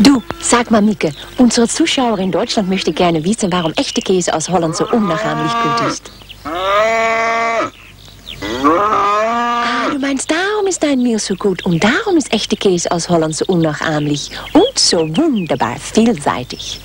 Du, sag mal, Micke, unsere Zuschauer in Deutschland möchte gerne wissen, warum echte Käse aus Holland so unnachahmlich gut ist. Ah, du meinst, darum ist dein Mehl so gut und darum ist echte Käse aus Holland so unnachahmlich und so wunderbar vielseitig.